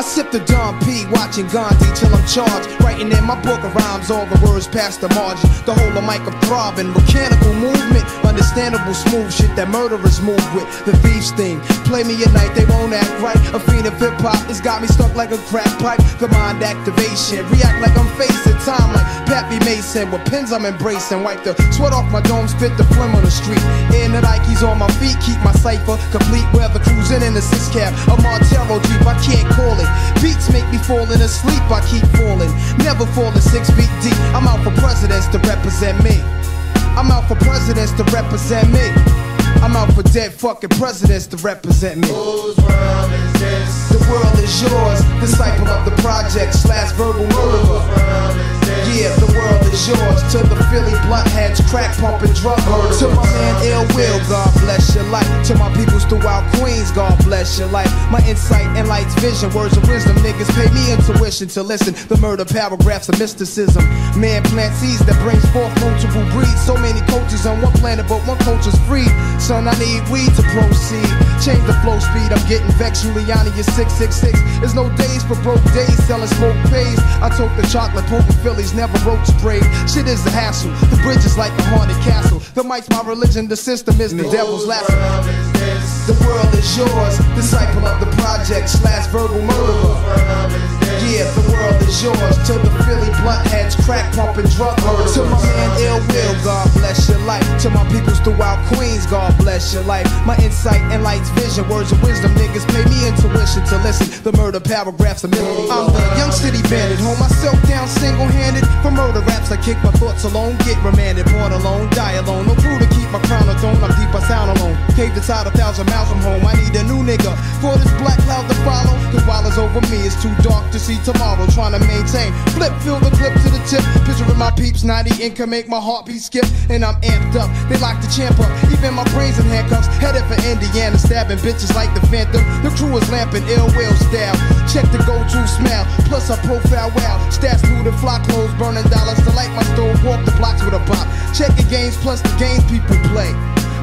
I sip the Don P, watching Gandhi till I'm charged. Writing in my book of rhymes, all the words past the margin. The whole of mic of throbbing, mechanical movement, understandable smooth shit that murderers move with. The thieves thing, play me at night, they won't act right. A fiend of hip hop, it's got me stuck like a crack pipe. The mind activation, react like I'm facing time like Pappy Mason. With pins I'm embracing, wipe the sweat off my dome, spit the phlegm on the street. In the Nikes on my feet, keep my cipher complete. Weather cruising in the six cab, a Martello Jeep, I can't call falling asleep, I keep falling. Never falling six feet deep. I'm out for presidents to represent me. I'm out for presidents to represent me. I'm out for dead fucking presidents to represent me. Whose world is this? The world is yours, crack pumping drug murderers. To my man Ill Will, God bless your life. To my peoples throughout Queens, God bless your life. My insight and light's vision, words of wisdom. Niggas pay me intuition to listen. The murder paragraphs of mysticism. Man plant seeds that brings forth multiple breeds. So many cultures on one planet, but one culture's free. Son, I need weed to proceed. Change the flow speed, I'm getting vexed. Giuliani is 666. There's no days for broke days, selling smoke pays. I took the chocolate, potent Phillies, never roach sprayed. Shit is a hassle. The bridge is like haunted castle. The mic's my religion, the system is the devil's lasso. world is this? The world is yours, disciple of the project slash verbal murderer. Whose world is this? Yeah, the world is yours. To the Heads, crack pumping drug murderers. To my man Ill Will, God bless your life. To my peoples throughout Queens, God bless your life. My insight and light's vision, words of wisdom. Niggas pay me intuition to listen. The murder paragraphs of myth. I'm the young city bandit, hold myself down single handed. For murder raps, I kick my thoughts alone, get remanded. Born alone, die alone. No crew to keep my crown throne. I'm deep, I sound alone. Cave the tide a thousand miles from home. I need a new nigga for this black cloud to follow. Cause while it's over me, it's too dark to see tomorrow. Trying to maintain. Flip, fill the clip to the tip. Picturing my peeps, 90 ink can make my heartbeat skip. And I'm amped up. They lock the champ up. Even my brains in handcuffs. Headed for Indiana, stabbing bitches like the Phantom. The crew is lamping ill will style. Check the go-to smell. Plus a profile wow. Stats through the flock clothes, burning dollars to light my stove. Walk the blocks with a bop. Check the games plus the games people play.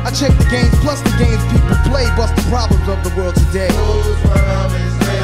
I check the games plus the games people play. Bust the problems of the world today. Whose world is